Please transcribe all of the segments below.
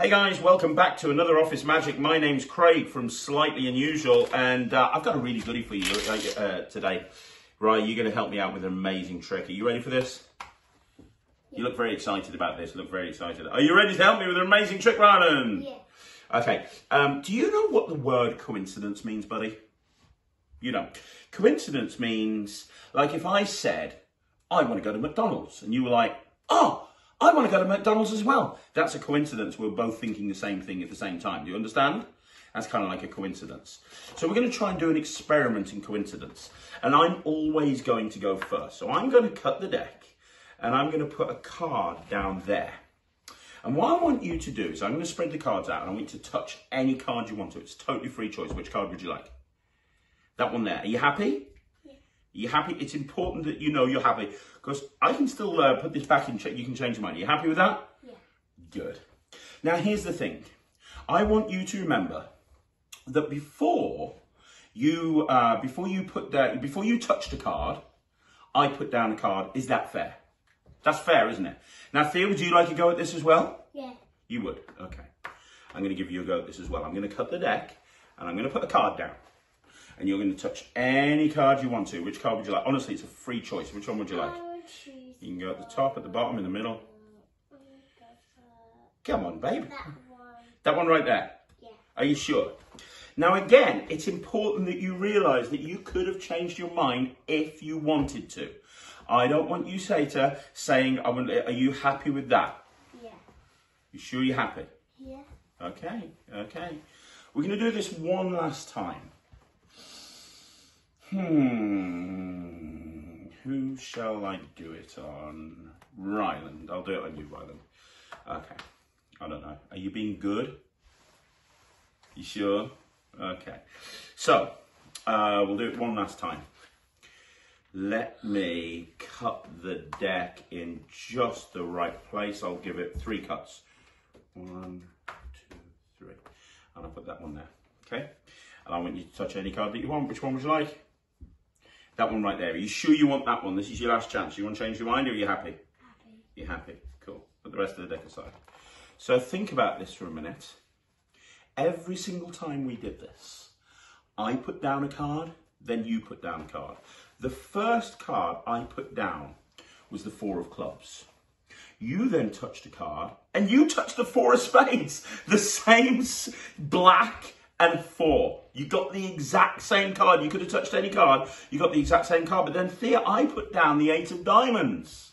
Hey guys, welcome back to another Office Magic. My name's Craig from Slightly Unusual, and uh, I've got a really goodie for you uh, uh, today. Right, you're going to help me out with an amazing trick. Are you ready for this? You look very excited about this. Look very excited. Are you ready to help me with an amazing trick, Ryan? Yeah. Okay. Um, do you know what the word coincidence means, buddy? You know, coincidence means like if I said, I want to go to McDonald's, and you were like, oh, I want to go to McDonald's as well. That's a coincidence. We're both thinking the same thing at the same time. Do you understand? That's kind of like a coincidence. So we're going to try and do an experiment in coincidence. And I'm always going to go first. So I'm going to cut the deck and I'm going to put a card down there. And what I want you to do is I'm going to spread the cards out and I want you to touch any card you want to. It's totally free choice. Which card would you like? That one there. Are you happy? You happy? It's important that you know you're happy because I can still uh, put this back in check. You can change your mind. You happy with that? Yeah. Good. Now here's the thing. I want you to remember that before you uh, before you put down before you touch the card, I put down a card. Is that fair? That's fair, isn't it? Now, Thea, would you like a go at this as well? Yeah. You would. Okay. I'm going to give you a go at this as well. I'm going to cut the deck and I'm going to put a card down. And you're going to touch any card you want to. Which card would you like? Honestly, it's a free choice. Which one would you like? You can go at the top, at the bottom, in the middle. Gonna go for Come on, babe. that one. That one right there. Yeah. Are you sure? Now, again, it's important that you realise that you could have changed your mind if you wanted to. I don't want you, Sata, saying, I want, Are you happy with that? Yeah. You sure you're happy? Yeah. Okay, okay. We're going to do this one last time. Hmm. Who shall I do it on? Ryland. I'll do it on you, Ryland. Okay. I don't know. Are you being good? You sure? Okay. So, uh, we'll do it one last time. Let me cut the deck in just the right place. I'll give it three cuts. One, two, three. And I'll put that one there. Okay? And I want you to touch any card that you want. Which one would you like? That one right there. Are you sure you want that one? This is your last chance. You want to change your mind or are you happy? Happy. You're happy. Cool. Put the rest of the deck aside. So think about this for a minute. Every single time we did this, I put down a card, then you put down a card. The first card I put down was the four of clubs. You then touched a card and you touched the four of spades. The same black and four. You got the exact same card. You could have touched any card. You got the exact same card. But then Thea, I put down the eight of diamonds.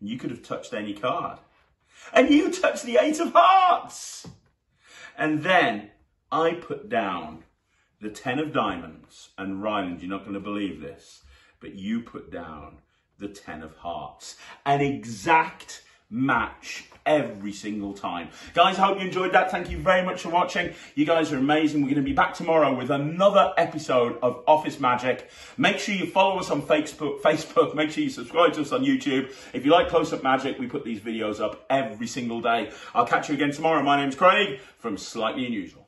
And you could have touched any card. And you touched the eight of hearts. And then I put down the 10 of diamonds. And Ryland, you're not going to believe this, but you put down the 10 of hearts. An exact match every single time. Guys, I hope you enjoyed that. Thank you very much for watching. You guys are amazing. We're going to be back tomorrow with another episode of Office Magic. Make sure you follow us on Facebook. Facebook. Make sure you subscribe to us on YouTube. If you like Close Up Magic, we put these videos up every single day. I'll catch you again tomorrow. My name's Craig from Slightly Unusual.